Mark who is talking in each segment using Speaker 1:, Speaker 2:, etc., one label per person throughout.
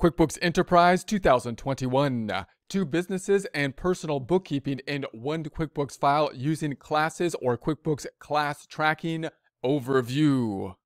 Speaker 1: QuickBooks Enterprise 2021. Two businesses and personal bookkeeping in one QuickBooks file using classes or QuickBooks class tracking overview.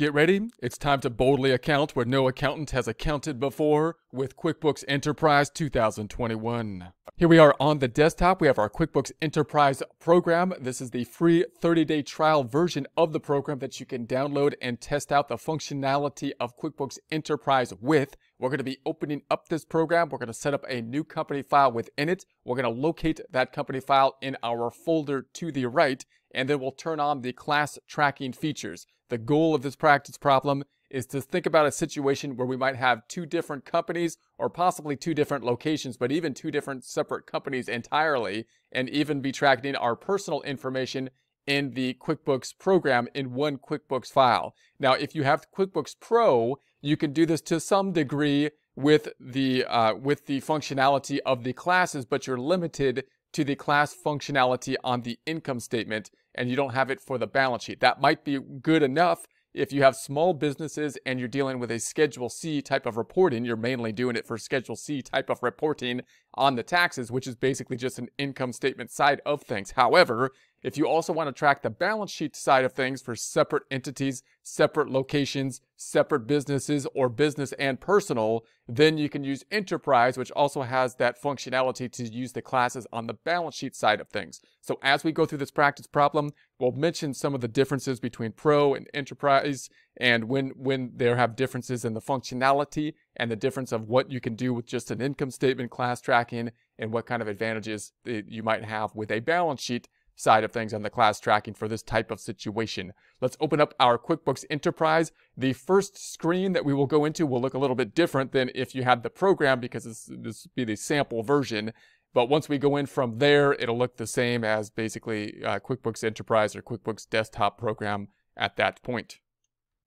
Speaker 1: Get ready, it's time to boldly account where no accountant has accounted before with QuickBooks Enterprise 2021. Here we are on the desktop. We have our QuickBooks Enterprise program. This is the free 30-day trial version of the program that you can download and test out the functionality of QuickBooks Enterprise with. We're going to be opening up this program. We're going to set up a new company file within it. We're going to locate that company file in our folder to the right, and then we'll turn on the class tracking features. The goal of this practice problem is to think about a situation where we might have two different companies or possibly two different locations, but even two different separate companies entirely, and even be tracking our personal information in the QuickBooks program in one QuickBooks file. Now, if you have QuickBooks Pro, you can do this to some degree with the uh, with the functionality of the classes, but you're limited to the class functionality on the income statement and you don't have it for the balance sheet. That might be good enough if you have small businesses and you're dealing with a Schedule C type of reporting, you're mainly doing it for Schedule C type of reporting on the taxes, which is basically just an income statement side of things. However, if you also want to track the balance sheet side of things for separate entities, separate locations, separate businesses, or business and personal, then you can use Enterprise, which also has that functionality to use the classes on the balance sheet side of things. So as we go through this practice problem, we'll mention some of the differences between Pro and Enterprise and when, when there have differences in the functionality and the difference of what you can do with just an income statement class tracking and what kind of advantages you might have with a balance sheet side of things on the class tracking for this type of situation. Let's open up our QuickBooks Enterprise. The first screen that we will go into will look a little bit different than if you had the program because this, this will be the sample version. But once we go in from there, it'll look the same as basically uh, QuickBooks Enterprise or QuickBooks Desktop program at that point.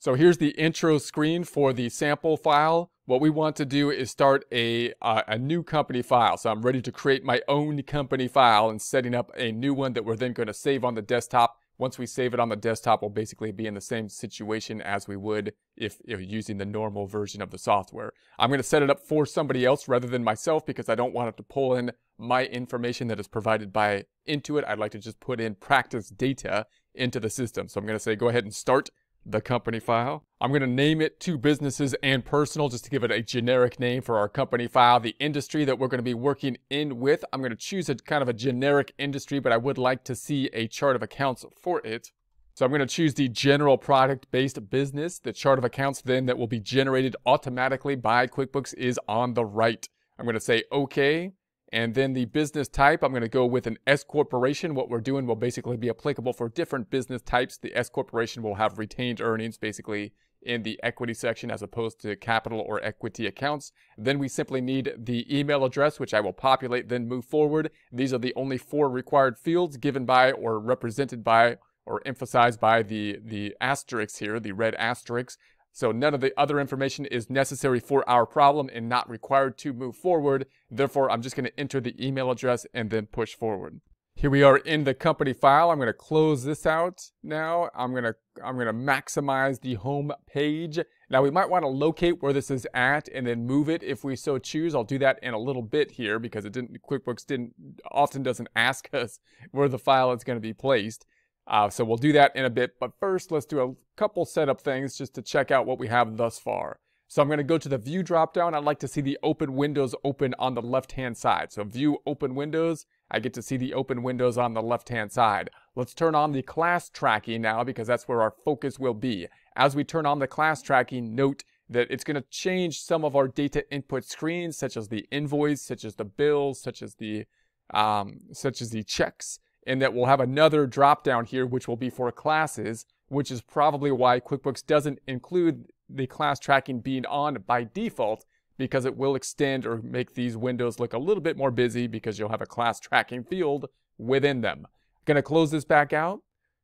Speaker 1: So here's the intro screen for the sample file. What we want to do is start a, uh, a new company file. So I'm ready to create my own company file and setting up a new one that we're then going to save on the desktop. Once we save it on the desktop, we'll basically be in the same situation as we would if, using the normal version of the software. I'm going to set it up for somebody else rather than myself because I don't want it to pull in my information that is provided by Intuit. I'd like to just put in practice data into the system. So I'm going to say go ahead and start the company file. I'm going two name it to businesses and personal just to give it a generic name for our company file. The industry that we're going to be working in with, I'm going to choose a kind of a generic industry, but I would like to see a chart of accounts for it. So I'm going to choose the general product based business. The chart of accounts then that will be generated automatically by QuickBooks is on the right. I'm going to say OK. And then the business type, I'm going to go with an S corporation. What we're doing will basically be applicable for different business types. The S corporation will have retained earnings basically in the equity section as opposed to capital or equity accounts. Then we simply need the email address, which I will populate, then move forward. These are the only four required fields given by or represented by or emphasized by the, the asterisks here, the red asterisks. So none of the other information is necessary for our problem and not required to move forward. Therefore, I'm just going to enter the email address and then push forward. Here we are in the company file. I'm going to close this out now. I'm going to I'm going to maximize the home page. Now we might want to locate where this is at and then move it if we so choose. I'll do that in a little bit here because it didn't QuickBooks didn't often doesn't ask us where the file is going to be placed. Uh, so we'll do that in a bit, but first let's do a couple setup things just to check out what we have thus far. So I'm going to go to the view dropdown. I'd like to see the open windows open on the left-hand side. So view open windows, I get to see the open windows on the left-hand side. Let's turn on the class tracking now because that's where our focus will be. As we turn on the class tracking, note that it's going to change some of our data input screens, such as the invoice, such as the bills, such as the um, such as the checks and that we'll have another drop down here, which will be for classes, which is probably why QuickBooks doesn't include the class tracking being on by default, because it will extend or make these windows look a little bit more busy because you'll have a class tracking field within them. Gonna close this back out.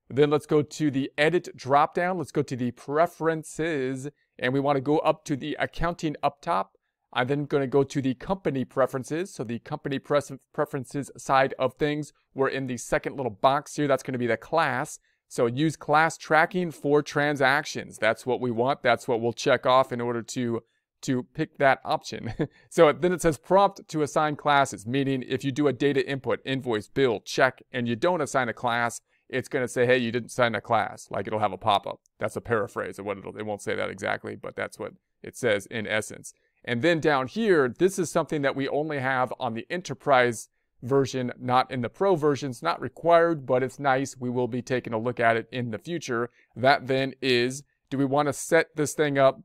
Speaker 1: Then let's go to the edit drop down. Let's go to the preferences and we want to go up to the accounting up top I'm then going to go to the company preferences. So the company preferences side of things, we're in the second little box here. That's going to be the class. So use class tracking for transactions. That's what we want. That's what we'll check off in order to, to pick that option. so then it says prompt to assign classes, meaning if you do a data input, invoice, bill, check, and you don't assign a class, it's going to say, hey, you didn't assign a class. Like it'll have a pop up. That's a paraphrase of what it'll, it won't say that exactly, but that's what it says in essence. And then down here, this is something that we only have on the enterprise version, not in the pro version. It's not required, but it's nice. We will be taking a look at it in the future. That then is, do we want to set this thing up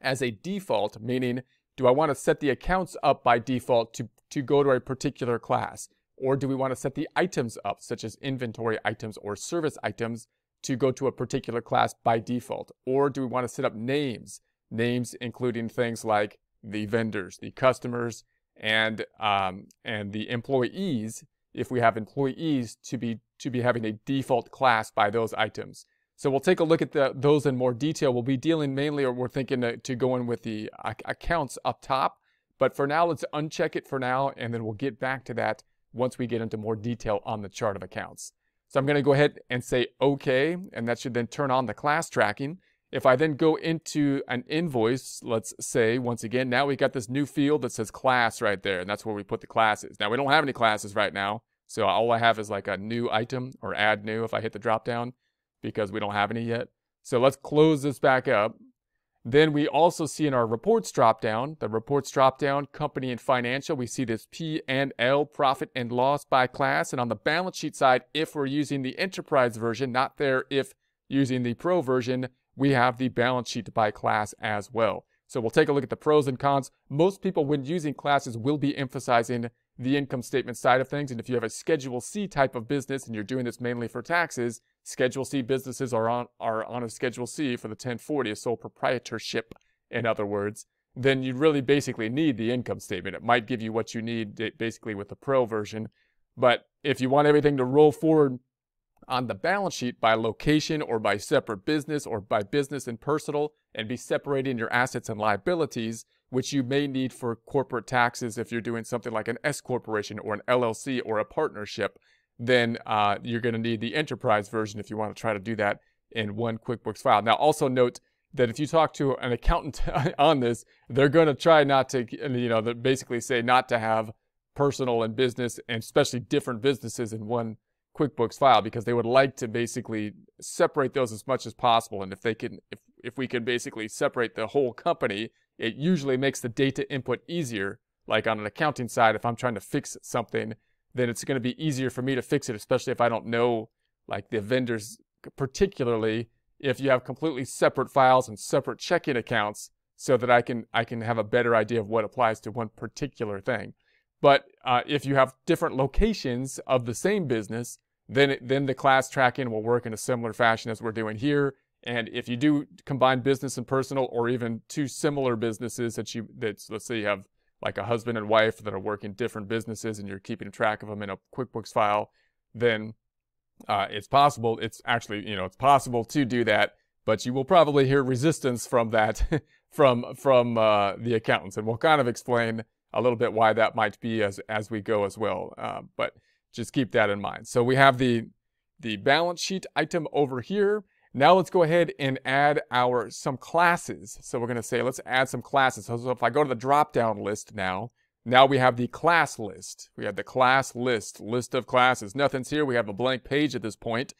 Speaker 1: as a default, meaning do I want to set the accounts up by default to, to go to a particular class? Or do we want to set the items up, such as inventory items or service items, to go to a particular class by default? Or do we want to set up names? Names including things like the vendors, the customers, and um, and the employees, if we have employees, to be to be having a default class by those items. So we'll take a look at the, those in more detail. We'll be dealing mainly, or we're thinking to, to go in with the accounts up top. But for now, let's uncheck it for now, and then we'll get back to that once we get into more detail on the chart of accounts. So I'm going to go ahead and say OK, and that should then turn on the class tracking. If I then go into an invoice, let's say, once again, now we got this new field that says class right there, and that's where we put the classes. Now, we don't have any classes right now, so all I have is like a new item or add new if I hit the drop down because we don't have any yet. So let's close this back up. Then we also see in our reports drop down, the reports drop down, company and financial, we see this P and L, profit and loss by class. And on the balance sheet side, if we're using the enterprise version, not there if using the pro version, we have the balance sheet by class as well. So we'll take a look at the pros and cons. Most people when using classes will be emphasizing the income statement side of things. And if you have a Schedule C type of business and you're doing this mainly for taxes, Schedule C businesses are on, are on a Schedule C for the 1040, a sole proprietorship, in other words, then you really basically need the income statement. It might give you what you need basically with the pro version. But if you want everything to roll forward on the balance sheet by location or by separate business or by business and personal and be separating your assets and liabilities, which you may need for corporate taxes if you're doing something like an S corporation or an LLC or a partnership, then uh, you're going to need the enterprise version if you want to try to do that in one QuickBooks file. Now, also note that if you talk to an accountant on this, they're going to try not to, you know, basically say not to have personal and business, and especially different businesses in one QuickBooks file because they would like to basically separate those as much as possible. And if they can, if, if we can basically separate the whole company it usually makes the data input easier. Like on an accounting side, if I'm trying to fix something, then it's going to be easier for me to fix it, especially if I don't know like the vendors, particularly if you have completely separate files and separate checking accounts so that I can, I can have a better idea of what applies to one particular thing. But uh, if you have different locations of the same business, then, it, then the class tracking will work in a similar fashion as we're doing here. And if you do combine business and personal, or even two similar businesses that you, that let's say you have like a husband and wife that are working different businesses and you're keeping track of them in a QuickBooks file, then uh, it's possible. It's actually, you know, it's possible to do that, but you will probably hear resistance from that, from from uh, the accountants, and we'll kind of explain a little bit why that might be as as we go as well. Uh, but just keep that in mind. So we have the the balance sheet item over here. Now let's go ahead and add our some classes. So we're going to say let's add some classes. So, if I go to the drop down list now, now we have the class list. We have the class list, list of classes. Nothing's here. We have a blank page at this point.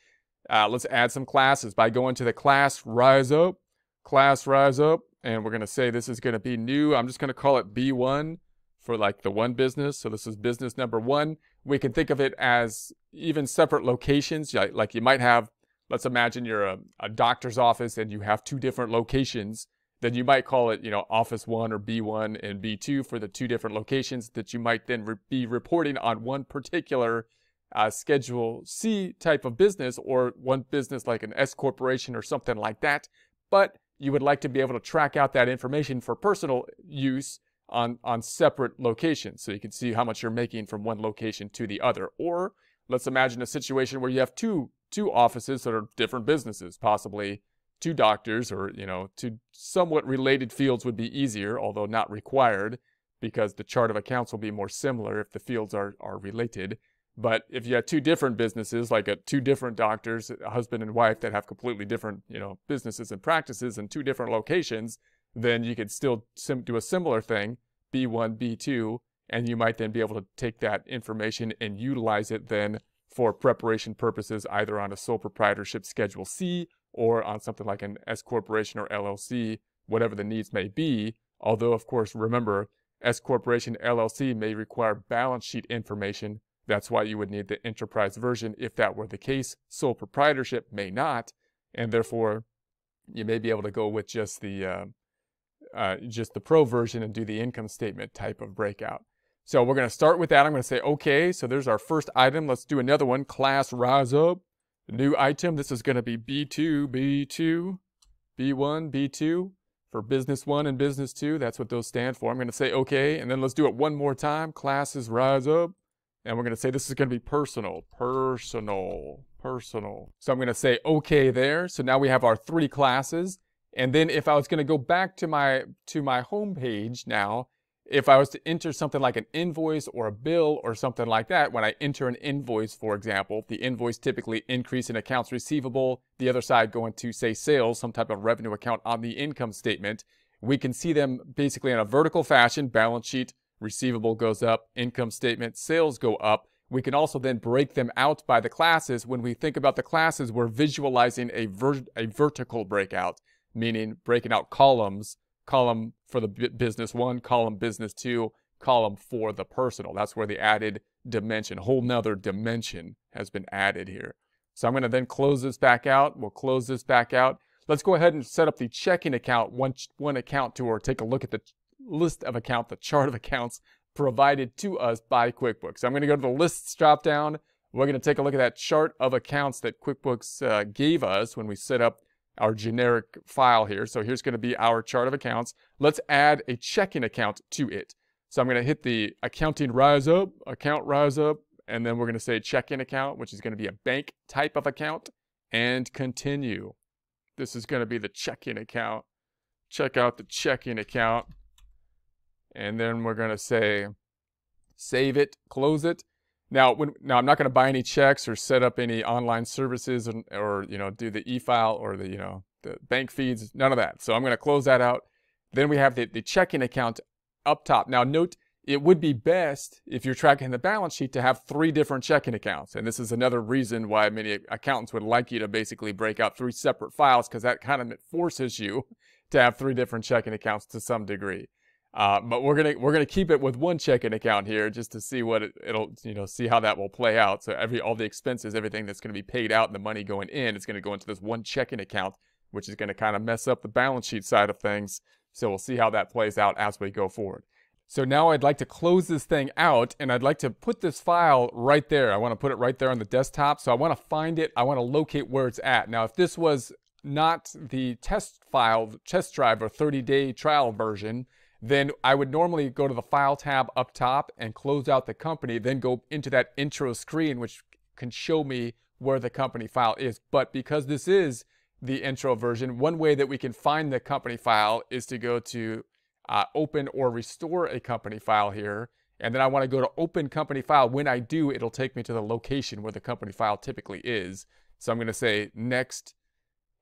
Speaker 1: Uh, let's add some classes by going to the class rise up, class rise up, and we're going to say this is going to be new. I'm just going to call it B1 for like the one business. So this is business number one. We can think of it as even separate locations. Like you might have let's imagine you're a, a doctor's office and you have two different locations then you might call it, you know, Office 1 or B1 and B2 for the two different locations that you might then re- be reporting on one particular uh, Schedule C type of business or one business like an S corporation or something like that. But you would like to be able to track out that information for personal use on, on separate locations so you can see how much you're making from one location to the other. Or let's imagine a situation where you have two two offices that are different businesses, possibly two doctors or, you know, two somewhat related fields would be easier, although not required, because the chart of accounts will be more similar if the fields are, are related. But if you have two different businesses, like a, two different doctors, a husband and wife that have completely different, you know, businesses and practices in two different locations, then you could still do a similar thing, B1, B2, and you might then be able to take that information and utilize it then for preparation purposes, either on a sole proprietorship Schedule C or on something like an S corporation or LLC, whatever the needs may be. Although, of course, remember, S corporation LLC may require balance sheet information. That's why you would need the enterprise version if that were the case. Sole proprietorship may not, and therefore you may be able to go with just the uh, uh, just the pro version and do the income statement type of breakout. So we're going to start with that. I'm going to say, okay, so there's our first item. Let's do another one, class rise up. New item, this is going to be B2, B2, B1, B2 for business one and business two. That's what those stand for. I'm going to say, okay, and then let's do it one more time. Classes rise up. And we're going to say this is going to be personal, personal, personal. So I'm going to say okay there. So now we have our three classes. And then if I was going to go back to my to my home page now, if I was to enter something like an invoice or a bill or something like that, when I enter an invoice, for example, the invoice typically increase in accounts receivable, the other side going to say sales, some type of revenue account on the income statement. We can see them basically in a vertical fashion, balance sheet, receivable goes up, income statement, sales go up. We can also then break them out by the classes. When we think about the classes, we're visualizing a, ver- a vertical breakout, meaning breaking out columns, column for the business one, column business two, column for the personal. That's where the added dimension, whole nother dimension has been added here. So I'm going to then close this back out. We'll close this back out. Let's go ahead and set up the checking account, one, one account to, or take a look at the list of account, the chart of accounts provided to us by QuickBooks. I'm going to go to the lists drop down. We're going to take a look at that chart of accounts that QuickBooks uh, gave us when we set up our generic file here. So here's going to be our chart of accounts. Let's add a checking account to it. So I'm going to hit the accounting rise up, account rise up, and then we're going to say checking account, which is going to be a bank type of account, and continue. This is going to be the checking account. Check out the checking account. And then we're going to say save it, close it. Now, when, now I'm not going to buy any checks or set up any online services or, or you know do the e-file or the you know the bank feeds, none of that. So I'm going to close that out. Then we have the, the checking account up top. Now note it would be best if you're tracking the balance sheet to have three different checking accounts. And this is another reason why many accountants would like you to basically break out three separate files because that kind of forces you to have three different checking accounts to some degree. Uh, but we're gonna we're gonna keep it with one checking account here just to see what it, will you know see how that will play out. So every all the expenses, everything that's going to be paid out, and the money going in, going to go into this one checking account, which is going to kind of mess up the balance sheet side of things. So we'll see how that plays out as we go forward. So now I'd like to close this thing out and I'd like to put this file right there. I want to put it right there on the desktop. So I want to find it. I want to locate where it's at. Now, if this was not the test file, test drive or 30 day trial version, then I would normally go to the File tab up top and close out the company, then go into that intro screen, which can show me where the company file is. But because this is the intro version, one way that we can find the company file is to go to uh, open or restore a company file here. And then I want to go to open company file. When I do, it'll take me to the location where the company file typically is. So I'm going to say next,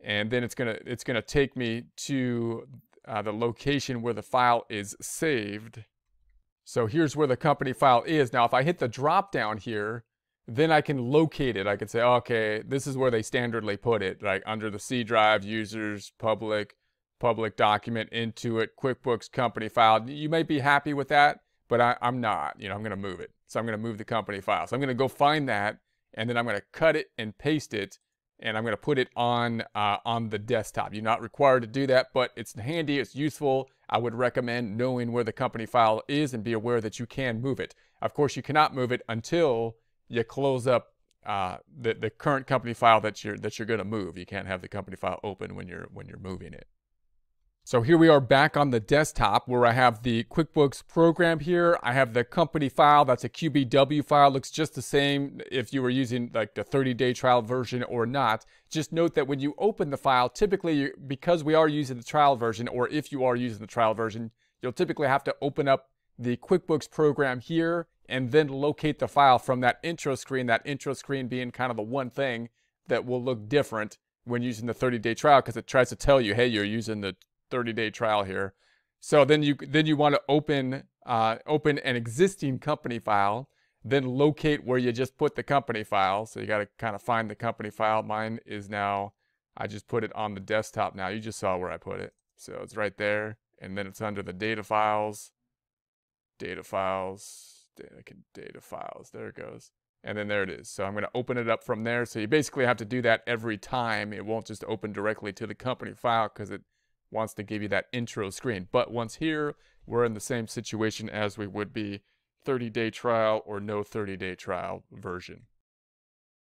Speaker 1: and then it's going to it's going to take me to uh, the location where the file is saved. So here's where the company file is. Now, if I hit the drop down here, then I can locate it. I can say, okay, this is where they standardly put it, like under the C drive, users, public, public document, Intuit, QuickBooks company file. You may be happy with that, but I, am not. You know, I'm going to move it. So I'm going to move the company file. So I'm going to go find that, and then I'm going to cut it and paste it and I'm going to put it on uh, on the desktop. You're not required to do that, but it's handy, it's useful. I would recommend knowing where the company file is and be aware that you can move it. Of course, you cannot move it until you close up uh, the, the current company file that you're that you're going to move. You can't have the company file open when you're when you're moving it. So here we are back on the desktop where I have the QuickBooks program here. I have the company file. That's a QBW file. Looks just the same if you were using like the 30-day trial version or not. Just note that when you open the file, typically because we are using the trial version or if you are using the trial version, you'll typically have to open up the QuickBooks program here and then locate the file from that intro screen, that intro screen being kind of the one thing that will look different when using the 30-day trial because it tries to tell you, hey, you're using the 30 day trial here. So then you then you want to open uh, open an existing company file, then locate where you just put the company file. So you got to kind of find the company file. Mine is now I just put it on the desktop now. You just saw where I put it. So it's right there, and then it's under the data files, data files, data, data files. There it goes. And then there it is. So I'm going to open it up from there. So you basically have to do that every time. It won't just open directly to the company file because it wants to give you that intro screen. But once here, we're in the same situation as we would be 30 day trial or no 30 day trial version.